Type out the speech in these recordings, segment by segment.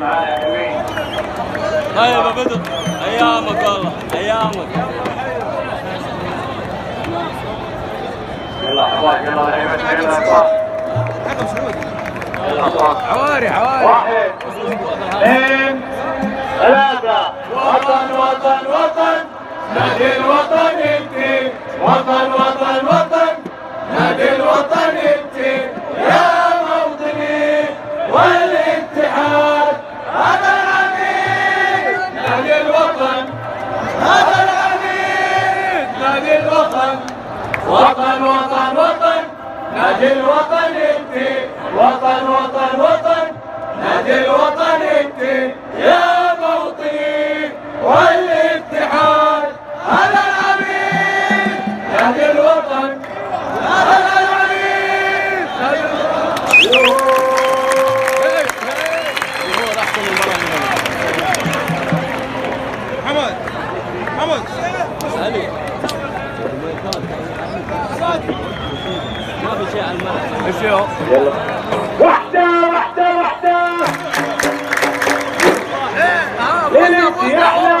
معانا يا حلوين طيب يا بدر ايامك والله ايامك يلا حبايب يلا يلا يلا حواري حواري. واحد اثنين ثلاثة وطن وطن وطن نادي الوطن انت وطن وطن وطن نادي الوطن انت يا موطني والاتحاد وطن وطن وطن نادي الوطن انت. وطن وطن وطن نادي الوطن انت. يا موطني والاتحاد هذا العميد نادي الوطن هذا الملعب إيش يو وحدة وحدة وحدة ليلتي أحلى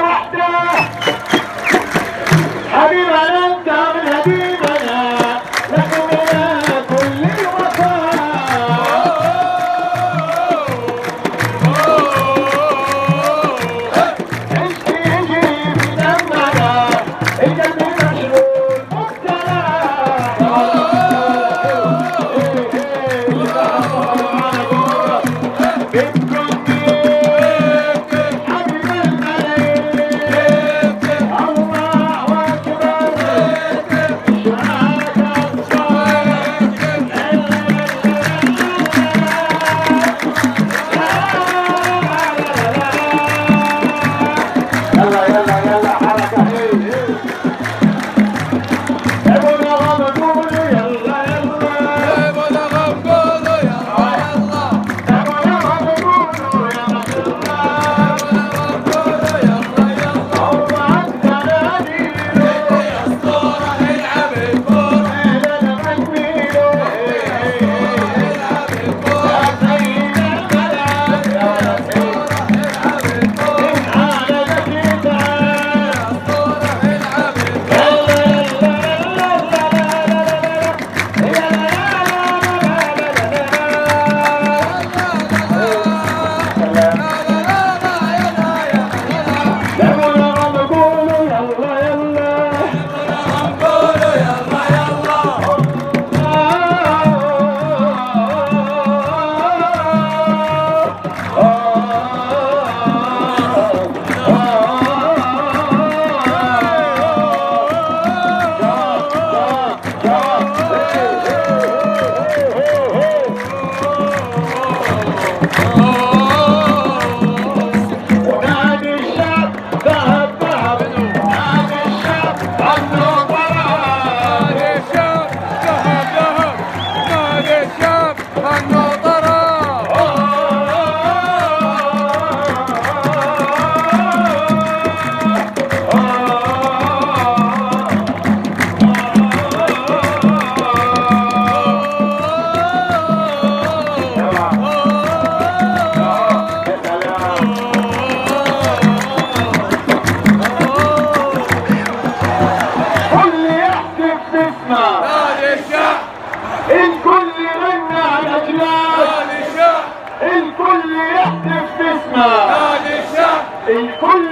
e incluye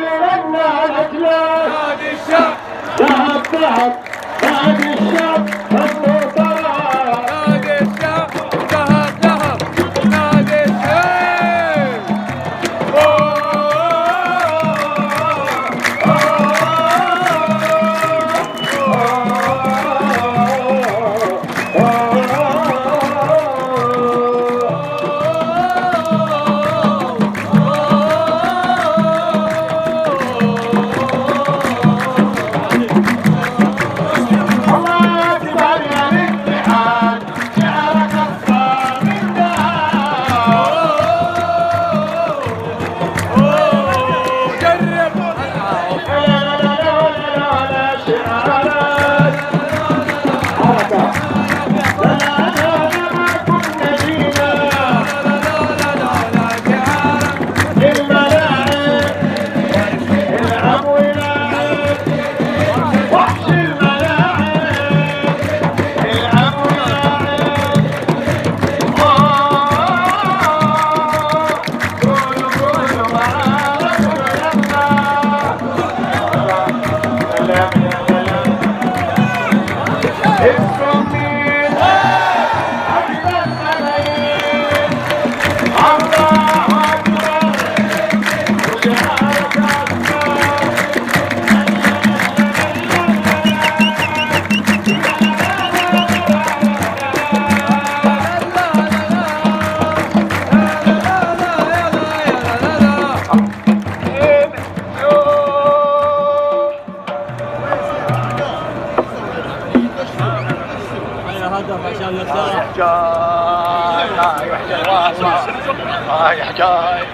والله رايح جاي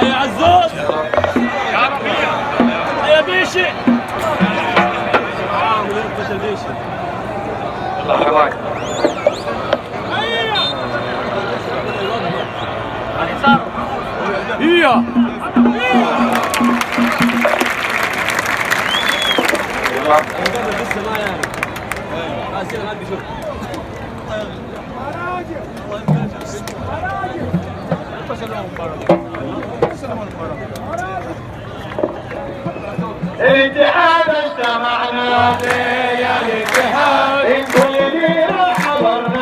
هيا عزوز. هيا ما بيشوف الاتحاد اجتمعنا يا الاتحاد. كل ليلة حضرنا.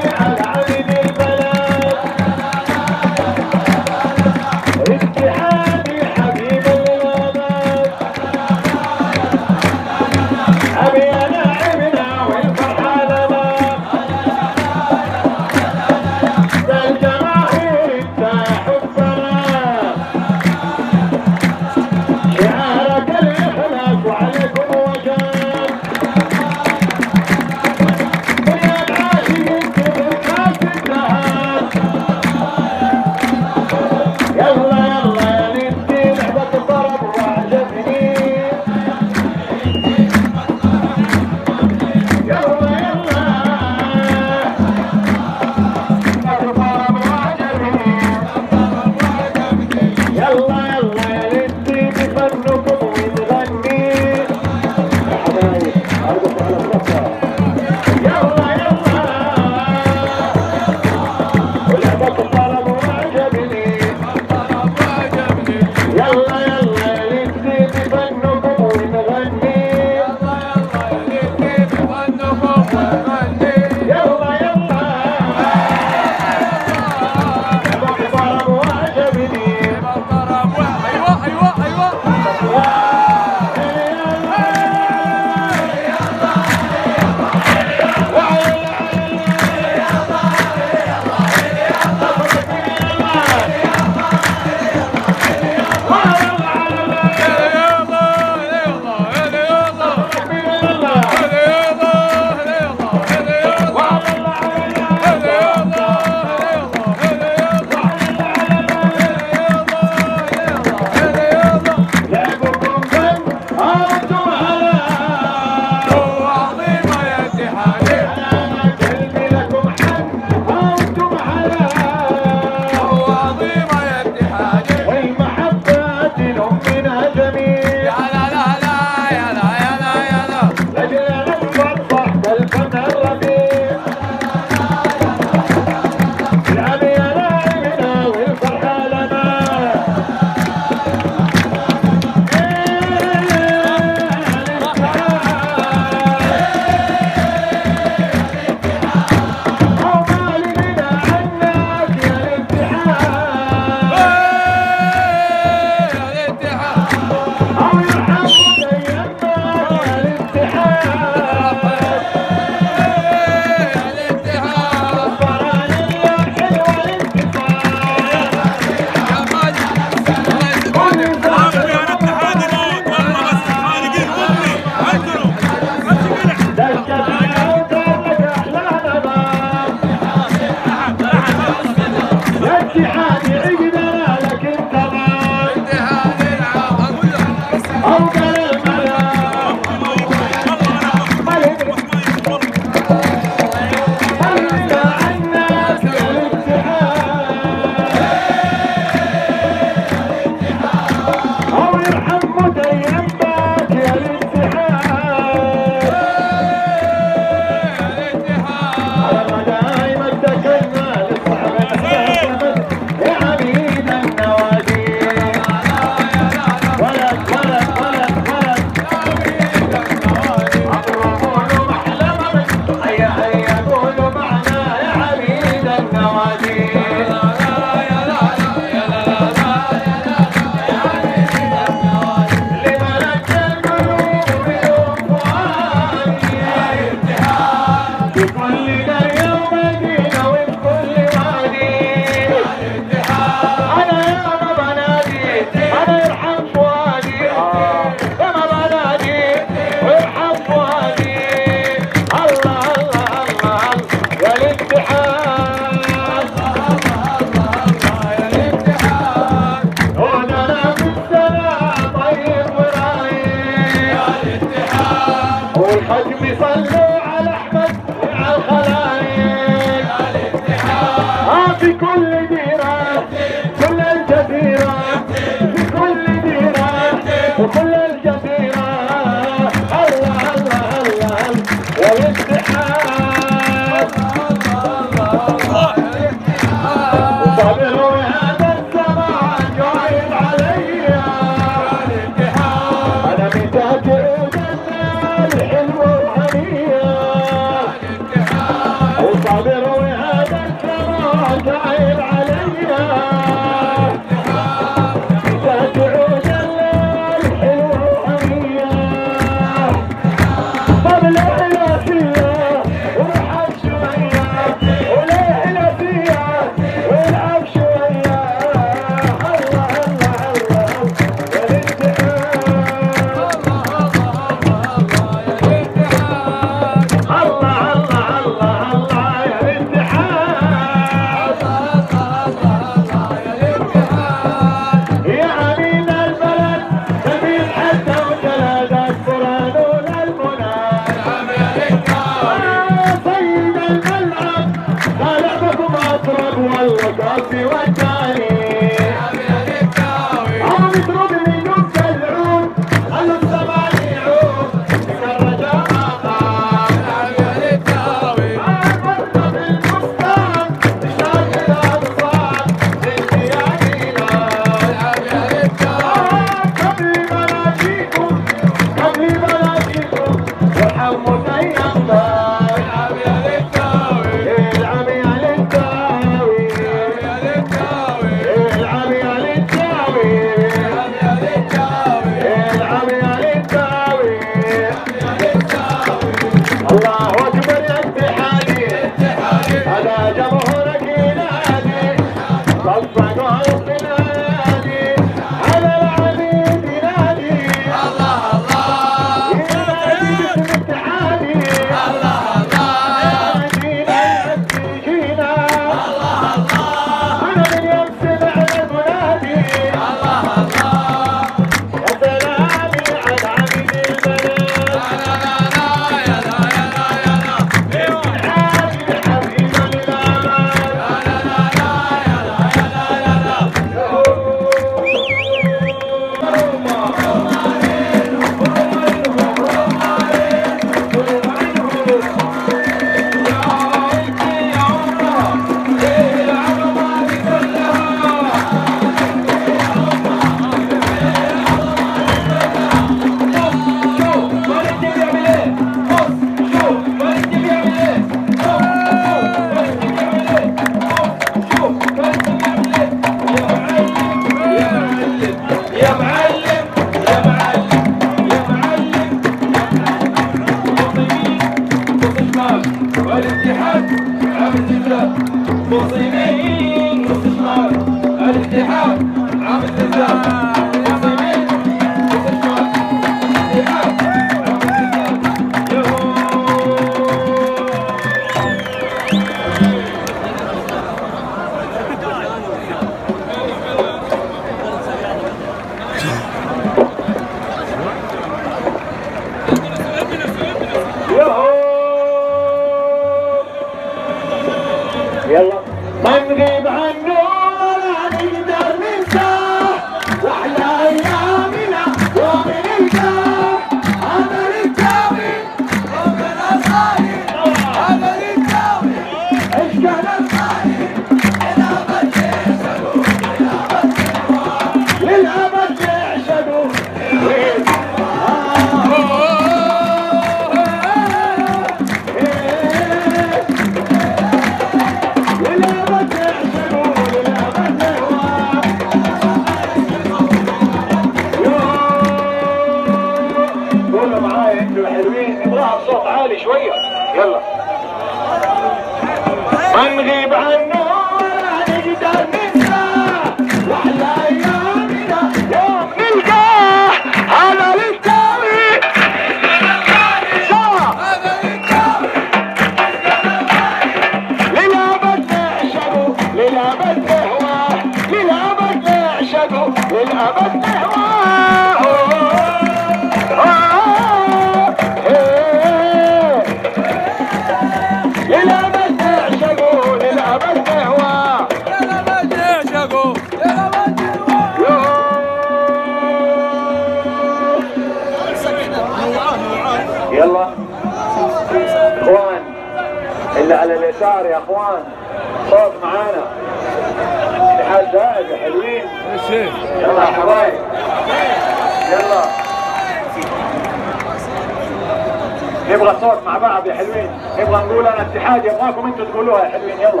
أنتوا تقولوها يا حلوين يلا